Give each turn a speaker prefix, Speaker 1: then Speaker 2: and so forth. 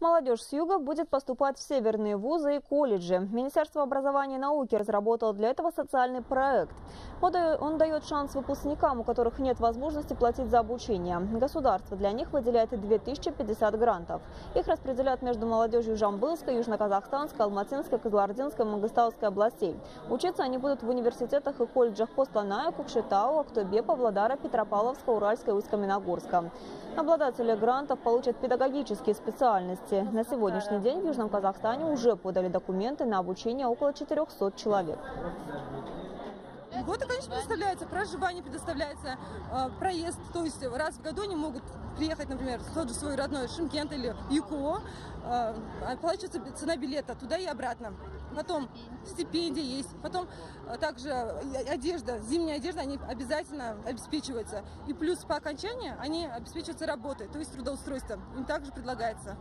Speaker 1: Молодежь с юга будет поступать в северные вузы и колледжи. Министерство образования и науки разработало для этого социальный проект. Он дает шанс выпускникам, у которых нет возможности платить за обучение. Государство для них выделяет 2050 грантов. Их распределяют между молодежью Жамбылской, Южно-Казахстанской, Алматинской, Кызылординской и Мангыстауской областей. Учиться они будут в университетах и колледжах Костаная, Кукшетау, Актобе, Павлодара, Петропавловска, Уральска и Усть-Каменогорска. Обладатели грантов получат педагогические специальности. На сегодняшний день в Южном Казахстане уже подали документы на обучение около 400 человек.
Speaker 2: Льготы, конечно, предоставляются, проживание предоставляется, э, проезд, то есть раз в году они могут приехать, например, в тот же свой родной Шимкент или ЮКО, э, оплачивается цена билета туда и обратно. Потом стипендия есть, потом э, также одежда, зимняя одежда, они обязательно обеспечиваются. И плюс по окончании они обеспечиваются работой, то есть трудоустройством. Им также предлагается.